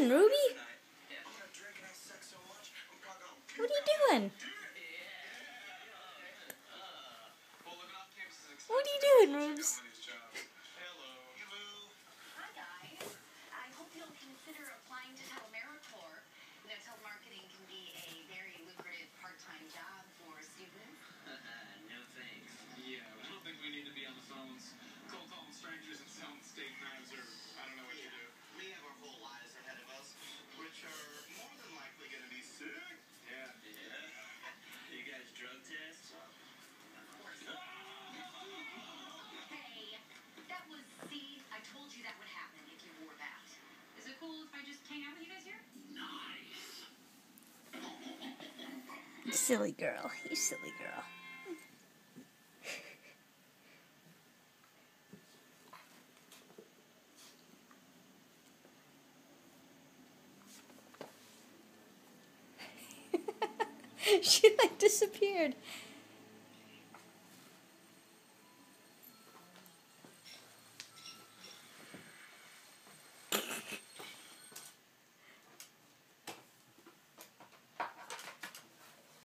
doing, Ruby? What are you doing? What are you doing, Rubes? cool if I just hang out with you guys here? Nice. silly girl. You silly girl. she like disappeared.